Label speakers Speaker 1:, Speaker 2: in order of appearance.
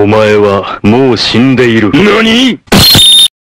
Speaker 1: お前はもう死んでいる。
Speaker 2: 何？